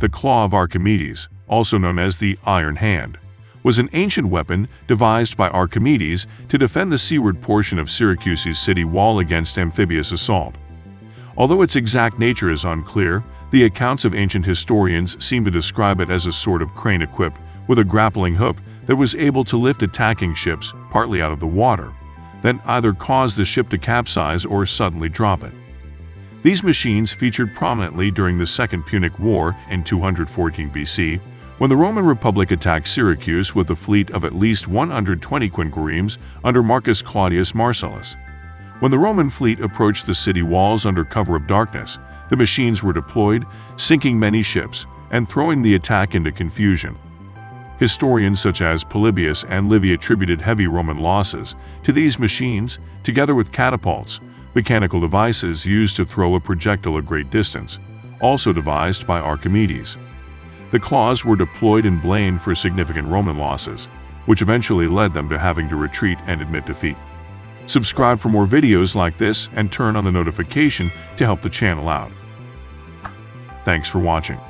The claw of Archimedes, also known as the Iron Hand, was an ancient weapon devised by Archimedes to defend the seaward portion of Syracuse's city wall against amphibious assault. Although its exact nature is unclear, the accounts of ancient historians seem to describe it as a sort of crane equipped with a grappling hook that was able to lift attacking ships partly out of the water, then either cause the ship to capsize or suddenly drop it. These machines featured prominently during the Second Punic War in 214 BC, when the Roman Republic attacked Syracuse with a fleet of at least 120 quinqueremes under Marcus Claudius Marcellus. When the Roman fleet approached the city walls under cover of darkness, the machines were deployed, sinking many ships and throwing the attack into confusion. Historians such as Polybius and Livy attributed heavy Roman losses to these machines, together with catapults, mechanical devices used to throw a projectile a great distance, also devised by Archimedes. The claws were deployed and blamed for significant Roman losses, which eventually led them to having to retreat and admit defeat. Subscribe for more videos like this and turn on the notification to help the channel out. Thanks for watching.